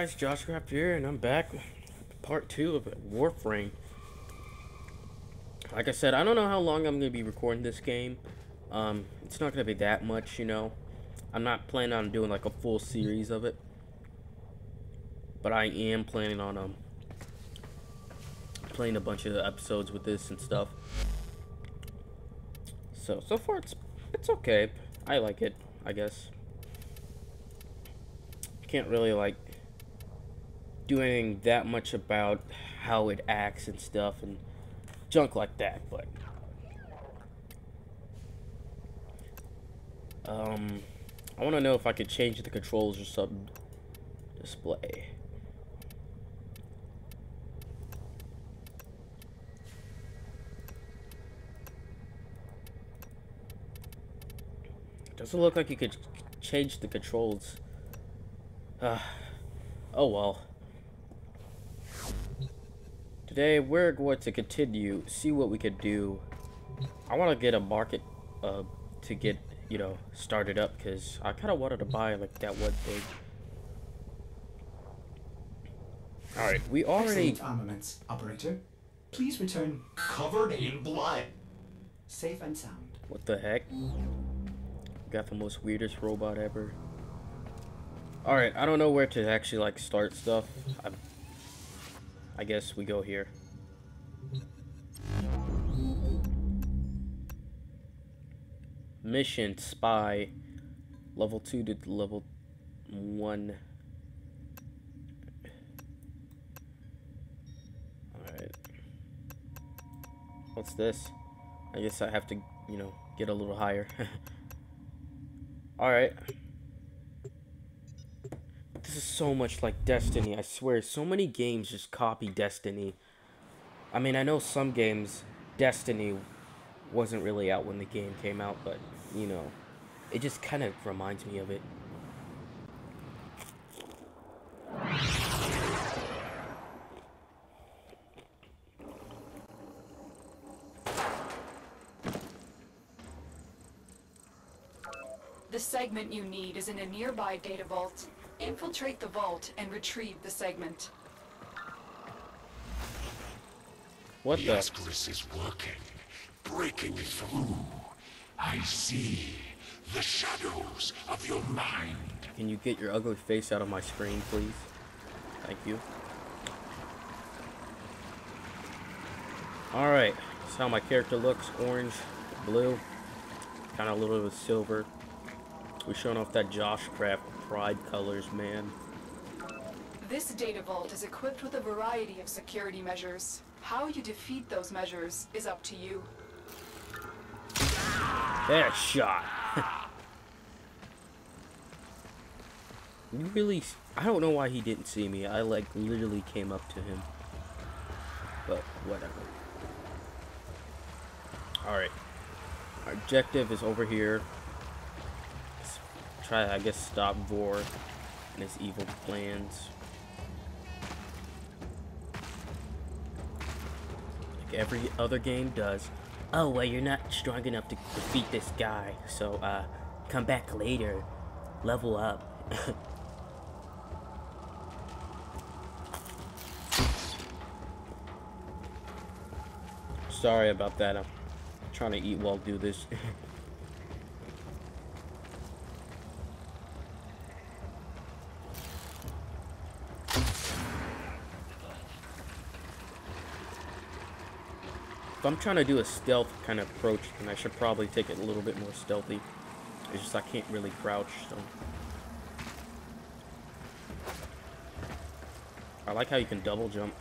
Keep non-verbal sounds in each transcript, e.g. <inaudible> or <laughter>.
Guys, Josh Craft here, and I'm back part two of Warframe. Like I said, I don't know how long I'm going to be recording this game. Um, it's not going to be that much, you know. I'm not planning on doing like a full series of it. But I am planning on um playing a bunch of episodes with this and stuff. So, so far it's it's okay. I like it, I guess. Can't really like do anything that much about how it acts and stuff and junk like that, but um I want to know if I could change the controls or something display. Doesn't look like you could change the controls. Uh, <sighs> oh well. Today we're going to continue, see what we could do. I want to get a market uh, to get, you know, started up because I kind of wanted to buy like that one thing. Alright, we already... Excellent armaments, operator. Please return covered in blood. safe and sound. What the heck? Got the most weirdest robot ever. Alright, I don't know where to actually like start stuff. I, I guess we go here. Mission Spy. Level 2 to level 1. Alright. What's this? I guess I have to, you know, get a little higher. <laughs> Alright. This is so much like Destiny, I swear. So many games just copy Destiny. I mean, I know some games, Destiny wasn't really out when the game came out, but, you know, it just kind of reminds me of it. The segment you need is in a nearby data vault. Infiltrate the vault and retrieve the segment. What The the? Is working, breaking through. I see the shadows of your mind. Can you get your ugly face out of my screen, please? Thank you. Alright, that's how my character looks. Orange, blue, kind of a little bit of silver. We're showing off that Josh Craft pride colors, man. This data vault is equipped with a variety of security measures. How you defeat those measures is up to you. That shot. <laughs> you really, I don't know why he didn't see me. I like literally came up to him. But whatever. Alright. Our objective is over here. Try, I guess, stop Vor and his evil plans. Like every other game does. Oh, well, you're not strong enough to defeat this guy, so, uh, come back later. Level up. <laughs> Sorry about that. I'm trying to eat while I do this. <laughs> If I'm trying to do a stealth kind of approach, then I should probably take it a little bit more stealthy. It's just I can't really crouch, so. I like how you can double jump.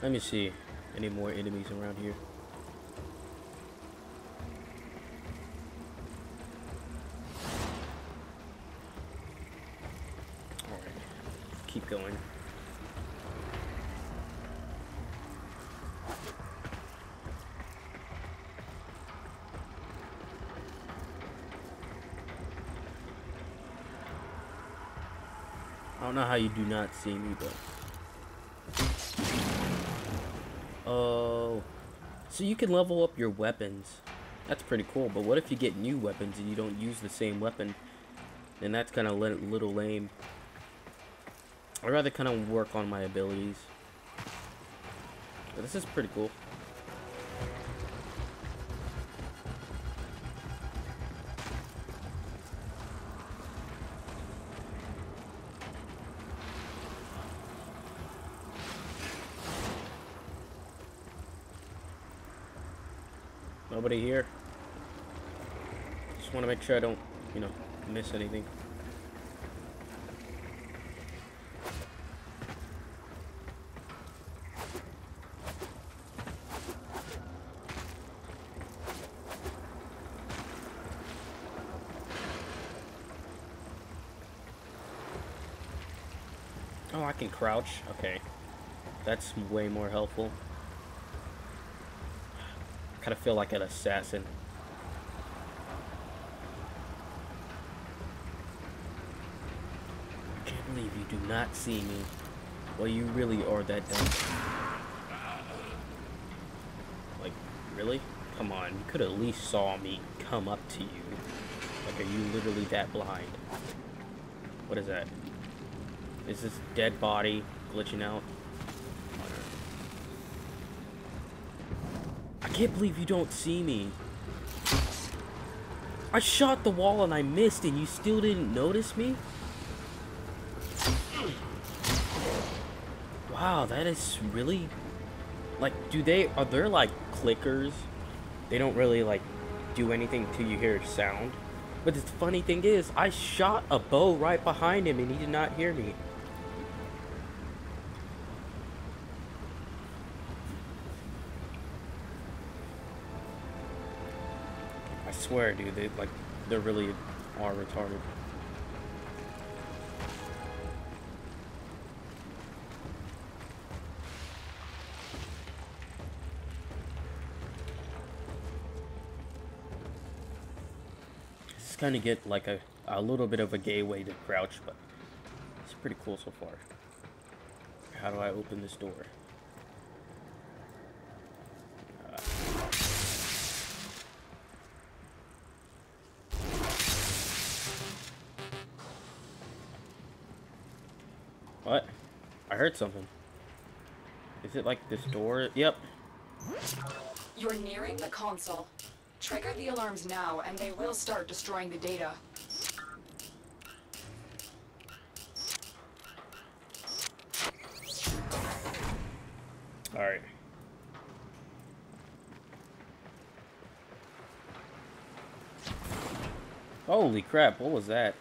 Let me see. Any more enemies around here? Alright. Keep going. I don't know how you do not see me, but Oh. So you can level up your weapons. That's pretty cool, but what if you get new weapons and you don't use the same weapon? Then that's kind of li little lame. I'd rather kind of work on my abilities. But this is pretty cool. Nobody here. Just want to make sure I don't, you know, miss anything. Oh, I can crouch. Okay. That's way more helpful. I kind of feel like an assassin. I can't believe you do not see me. Well, you really are that dumb. Like, really? Come on, you could at least saw me come up to you. Like, are you literally that blind? What is that? Is this dead body glitching out? I can't believe you don't see me. I shot the wall and I missed and you still didn't notice me? Wow, that is really... Like, do they... Are there, like, clickers? They don't really, like, do anything till you hear a sound? But the funny thing is, I shot a bow right behind him and he did not hear me. Swear, dude, they like they really are retarded. This is kind of get like a a little bit of a gay way to crouch, but it's pretty cool so far. How do I open this door? Heard something. Is it like this door? Yep. You're nearing the console. Trigger the alarms now, and they will start destroying the data. Alright. Holy crap, what was that?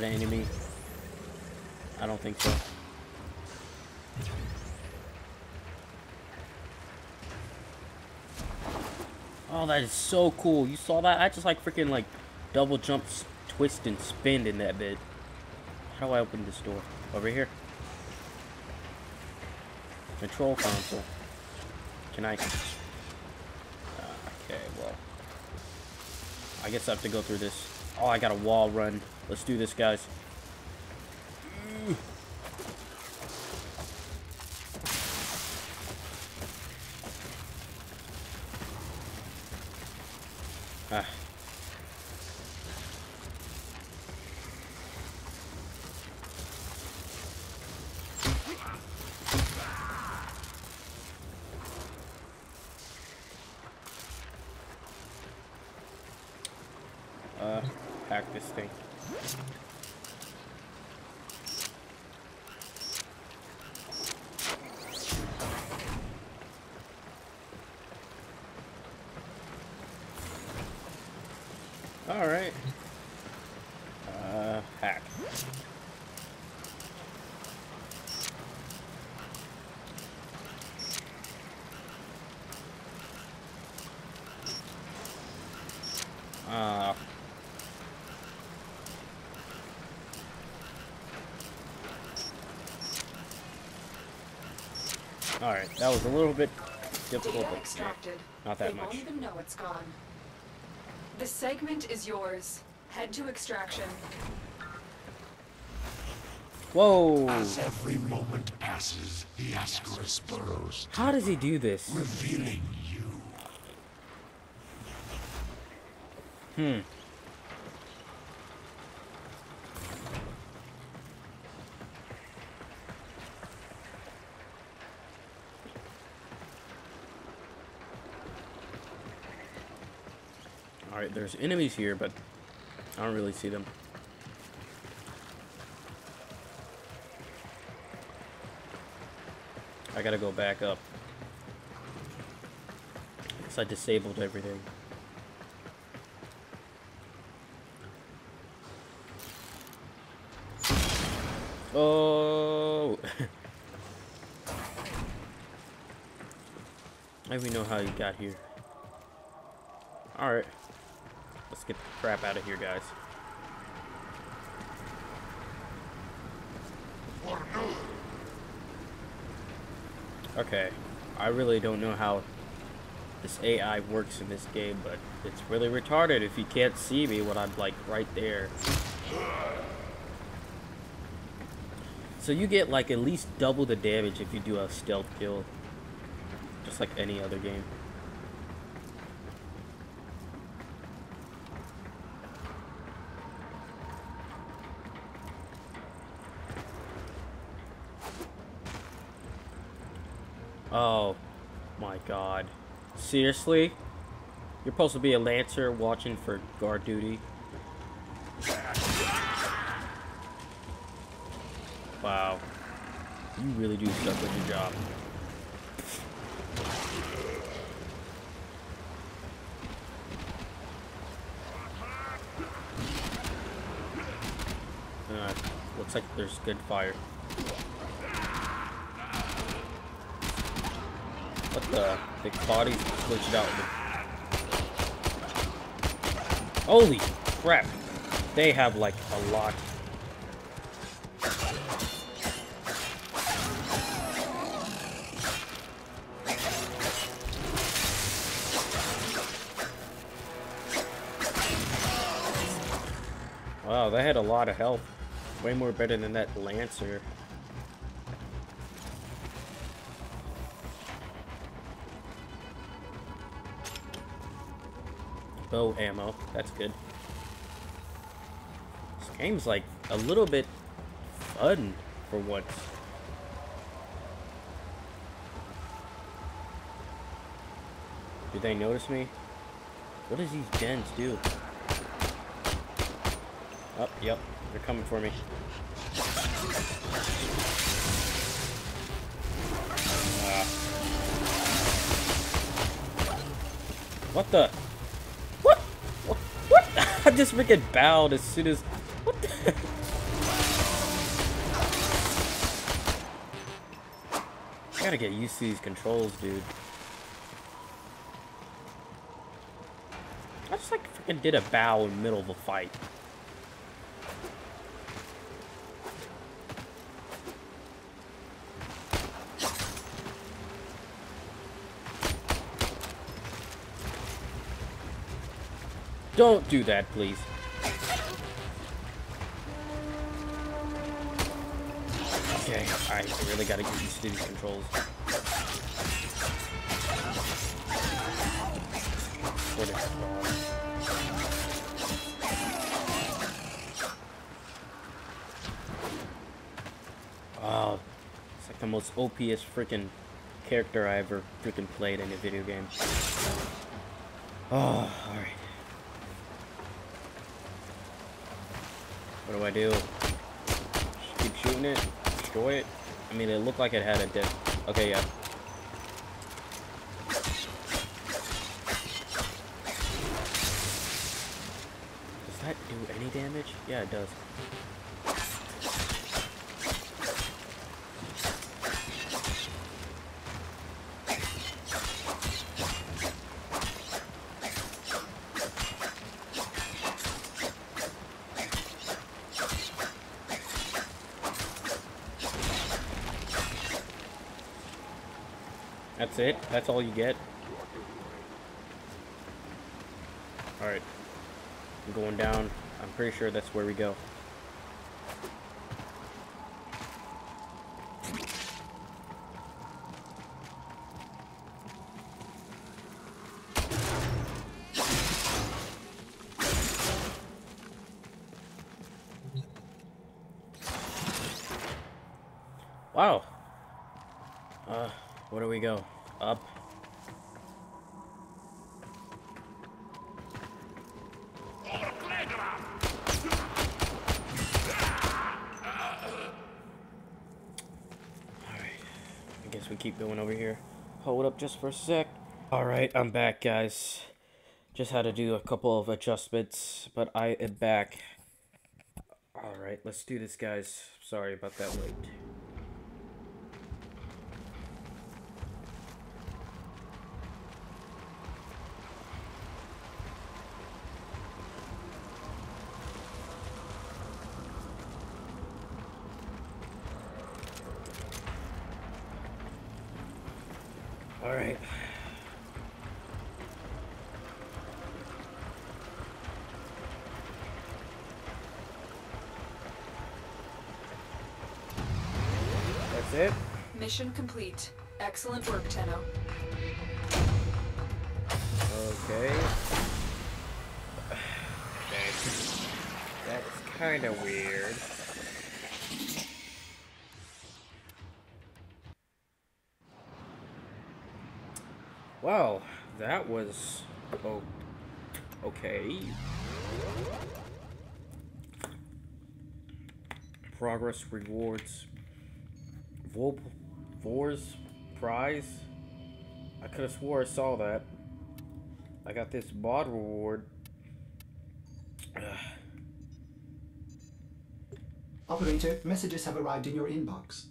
That an enemy? I don't think so. Oh, that is so cool. You saw that? I just like freaking like double jump, s- twist, and spin in that bit. How do I open this door? Over here. Control console. Can I? Uh, okay, well. I guess I have to go through this. Oh, I got a wall run. Let's do this, guys. Ah. Uh, hack this thing. Alright. Uh, hack. Ah. Alright, that was a little bit difficult, but extracted. not that much. won't even know it's gone. The segment is yours. Head to extraction. Whoa! As every moment passes, the Ascaris burrows, How does he do this? revealing you. Hmm. Alright, there's enemies here, but I don't really see them. I gotta go back up. Guess I disabled everything. Oh! <laughs> I don't even know how you got here. Alright. Let's get the crap out of here, guys. Okay. I really don't know how this AI works in this game, but it's really retarded if you can't see me when I'm like right there. So you get like at least double the damage if you do a stealth kill. Just like any other game. Oh my god. Seriously? You're supposed to be a lancer watching for guard duty? Wow. You really do suck at your job. Uh, looks like there's good fire. What uh, the? The body's glitched out. Holy crap. They have like a lot. Wow, they had a lot of health. Way more better than that Lancer. Bow ammo. That's good. This game's like a little bit fun for once. Did they notice me? What does these gens do? Oh, yep. They're coming for me. Ah. What the? <laughs> I just freaking bowed as soon as. What the? I gotta get used to these controls, dude. I just like freaking did a bow in the middle of a fight. Don't do that, please. Okay, I really gotta get used to these controls. Wow, it's like the most OPS freaking character I ever freaking played in a video game. Ah, oh, alright. What do I do? Just keep shooting it? Destroy it? I mean, it looked like it had a dead... Okay, yeah. Does that do any damage? Yeah, it does. That's all you get? Alright. I'm going down. I'm pretty sure that's where we go. Wow. Uh, where do we go? Up. Alright. I guess we keep going over here. Hold up just for a sec. Alright, I'm back, guys. Just had to do a couple of adjustments, but I am back. Alright, let's do this, guys. Sorry about that wait. All right. That's it. Mission complete. Excellent work, Tenno. Okay. <sighs> That's, that's kind of weird. Well, that was oh okay. Progress rewards. Vol Vor's prize. I could have swore I saw that. I got this mod reward. <sighs> Operator, messages have arrived in your inbox.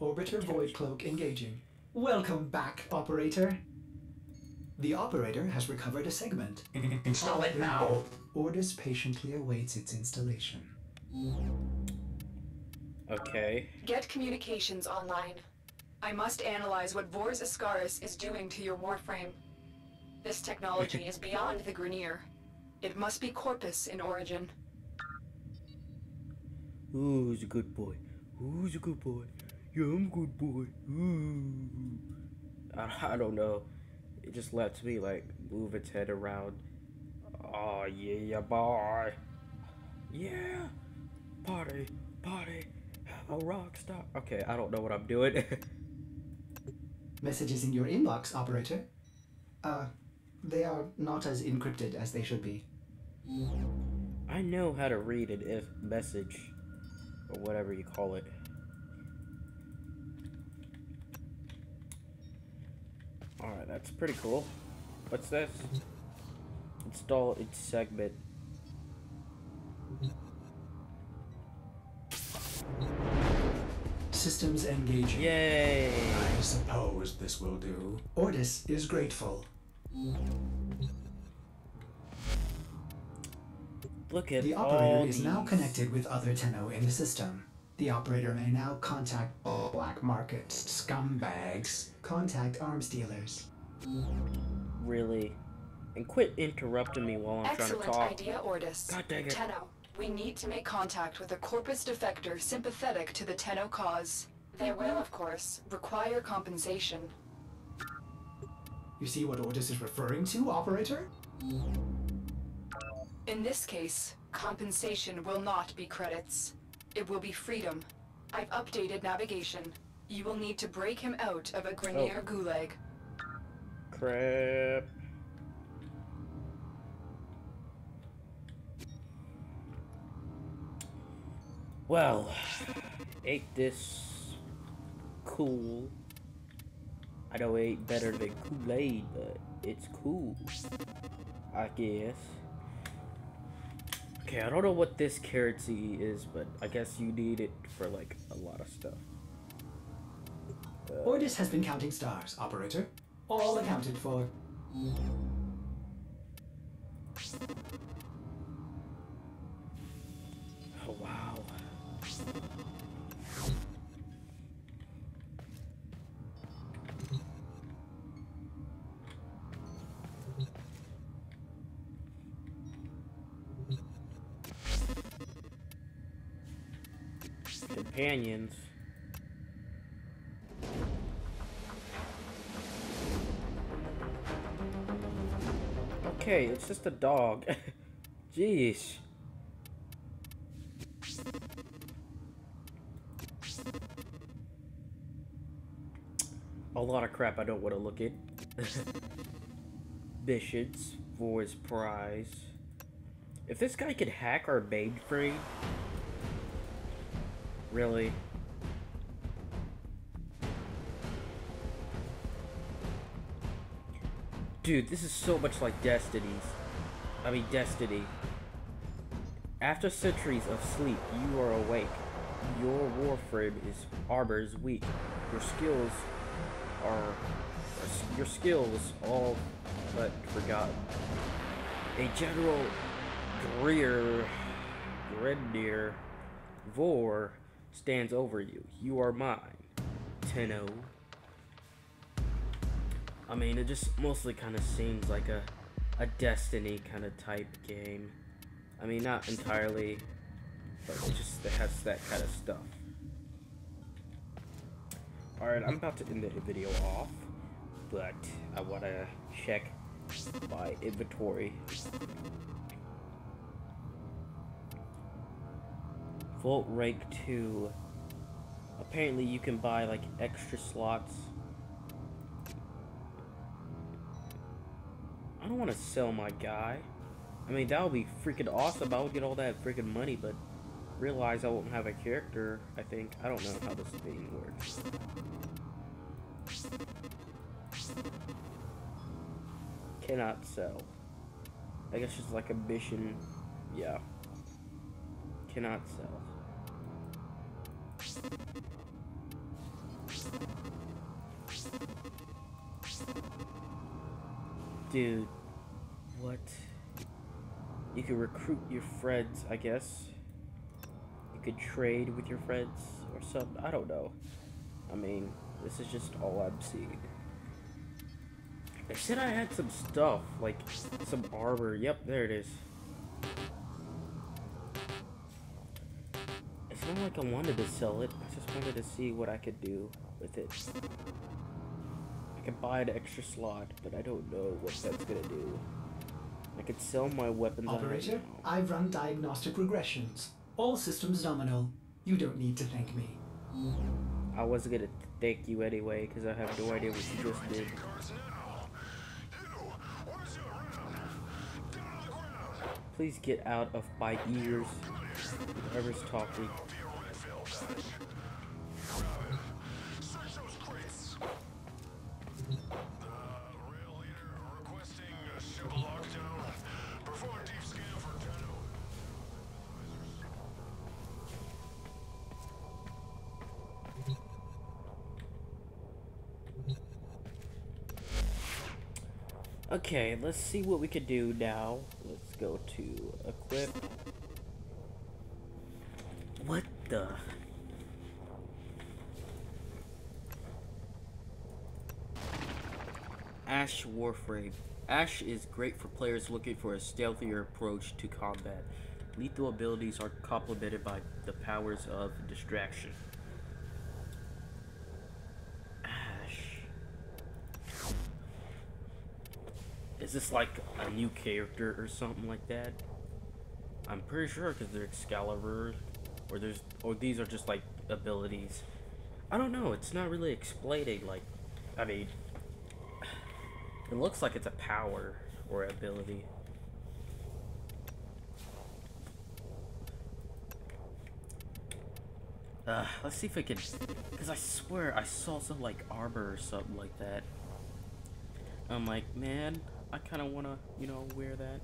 Orbiter Void Cloak engaging. Welcome back, Operator. The Operator has recovered a segment. Install it now. Ordis patiently awaits its installation. Okay. Get communications online. I must analyze what Vors Ascaris is doing to your warframe. This technology is beyond the Grineer. It must be Corpus in origin. Who's a good boy? Who's a good boy? Yeah, I'm a good boy. Ooh. I, I don't know. It just lets me like move its head around. Oh yeah, boy. Yeah. Party, party. A rock star. Okay, I don't know what I'm doing. <laughs> Messages in your inbox, Operator. Uh, they are not as encrypted as they should be. I know how to read an if message or whatever you call it. Alright, that's pretty cool. What's this? Install each segment. Systems engaging. Yay! I suppose this will do. Ordis is grateful. Look at The all operator is now connected with other Tenno in the system. The operator may now contact black market scumbags. Contact arms dealers. Really? And quit interrupting me while I'm Excellent trying to talk. Excellent idea, Ordis. God dang it. Tenno, we need to make contact with a Corpus defector sympathetic to the Tenno cause. They will, of course, require compensation. You see what Ordis is referring to, operator? In this case, compensation will not be credits. It will be freedom. I've updated navigation. You will need to break him out of a Grineer oh. gulag. Crap. Well, ain't this cool? I know it ain't better than Kool-Aid, but it's cool. I guess. Okay, I don't know what this carrot seed is, but I guess you need it for like a lot of stuff. Uh, Ordis has been counting stars, operator. All accounted for. Oh wow. Companions. Okay, it's just a dog. <laughs> Jeez. A lot of crap I don't want to look at. Bishops, Vor's Prize. If this guy could hack our mainframe, really? Dude, this is so much like Destiny's. I mean, Destiny. After centuries of sleep, you are awake. Your warframe is armor is weak. Your skills are your skills all but forgotten. A general Greer Grendir Vor stands over you. You are mine. Tenno. I mean, it just mostly kind of seems like a, a Destiny kind of type game. I mean, not entirely, but it just it has that kind of stuff. Alright, I'm about to end the video off, but I want to check my inventory. Vault rank 2. Apparently you can buy like extra slots. I don't want to sell my guy. I mean, that would be freaking awesome. I would get all that freaking money, but realize I won't have a character, I think. I don't know how this thing works. Cannot sell. I guess it's like a mission. Yeah. Cannot sell. Dude, what? You could recruit your friends, I guess. You could trade with your friends or something. I don't know. I mean, this is just all I'm seeing. They said I had some stuff, like some armor. Yep, there it is. It's not like I wanted to sell it. I just wanted to see what I could do with it. I could buy an extra slot, but I don't know what that's gonna do. I could sell my weapons. Operator, I've run diagnostic regressions. All systems nominal. You don't need to thank me. I wasn't gonna thank you anyway, because I have no idea what you just did. Please get out of my ears. Whoever's talking. Okay, let's see what we could do now. Go to equip. What the? Ash Warframe. Ash is great for players looking for a stealthier approach to combat. Lethal abilities are complemented by the powers of distraction. Is this like a new character or something like that? I'm pretty sure because they're Excalibur, or there's, or these are just like abilities. I don't know. It's not really explaining. Like, I mean, <sighs> it looks like it's a power or ability. Uh, let's see if I can, because I swear I saw some like armor or something like that. I'm like, man, I kind of want to, you know, wear that.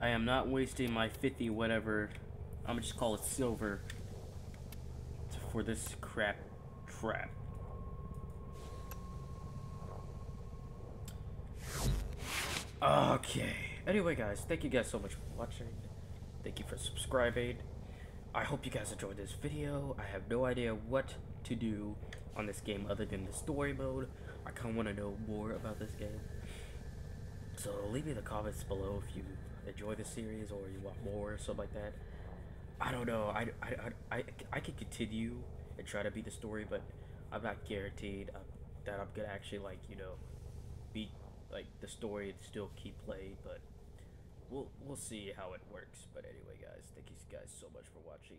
I am not wasting my 50 whatever, I'm gonna just call it silver, for this crap trap. Okay. Anyway, guys, thank you guys so much for watching. Thank you for subscribing. I hope you guys enjoyed this video. I have no idea what to do on this game other than the story mode. I kind of want to know more about this game. So leave me the comments below if you enjoy the series or you want more or something like that. I don't know. I, I, I, I, I could continue and try to beat the story, but I'm not guaranteed uh, that I'm gonna actually like you know beat like the story and still keep playing. But we'll we'll see how it works. But anyway, guys, thank you guys so much for watching,